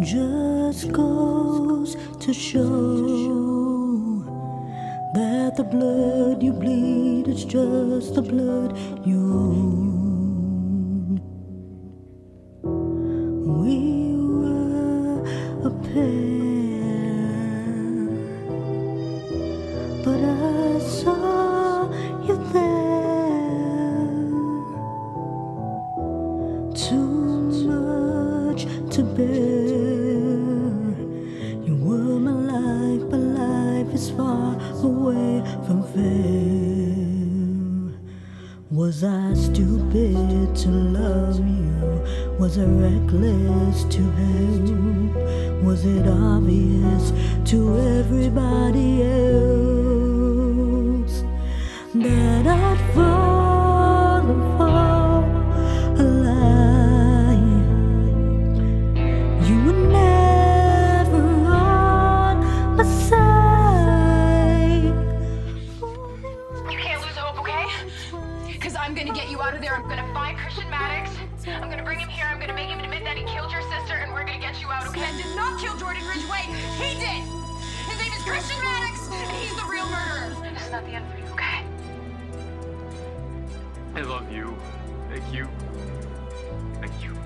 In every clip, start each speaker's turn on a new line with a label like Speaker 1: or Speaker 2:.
Speaker 1: Just goes to show that the blood you bleed is just the blood you own. We were a pair, but I saw you there. Too much to bear. Was I stupid to love you? Was I reckless to help? Was it obvious to everybody else
Speaker 2: okay? Because I'm gonna get you out of there. I'm gonna find Christian Maddox. I'm gonna bring him here. I'm gonna make him admit that he killed your sister, and we're gonna get you out, okay? And did not kill Jordan Ridgway. He did. His name is Christian Maddox, and he's the real murderer. This is not the end for you, okay?
Speaker 3: I love you. Thank you. Thank you.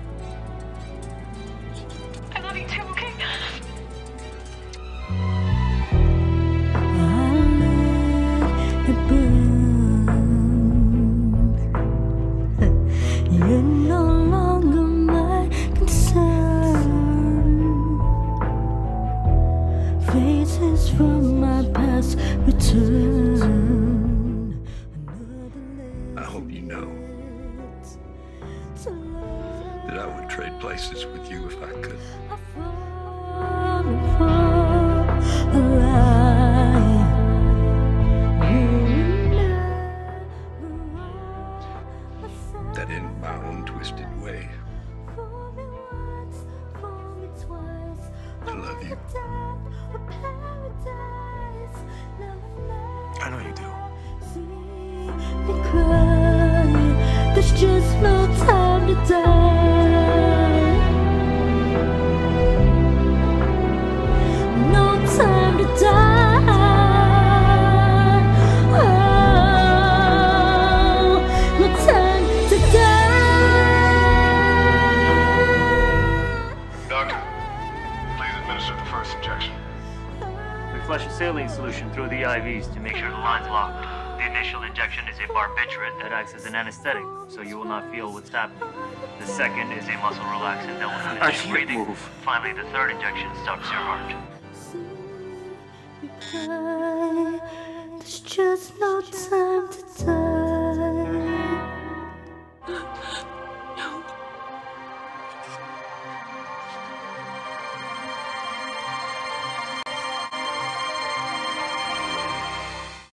Speaker 1: Faces from my past return.
Speaker 4: I hope you know that I would trade places with you if I could. That in my own twisted way, I
Speaker 3: know you do.
Speaker 1: There's just no time to die.
Speaker 5: Saline solution through the IVs to make sure the line's locked. The initial injection is a barbiturate that acts as an anesthetic, so you will not feel what's happening. The second is a muscle relaxant that will
Speaker 3: I
Speaker 5: finish
Speaker 3: can't
Speaker 5: breathing.
Speaker 3: move.
Speaker 5: Finally, the third injection stops your heart.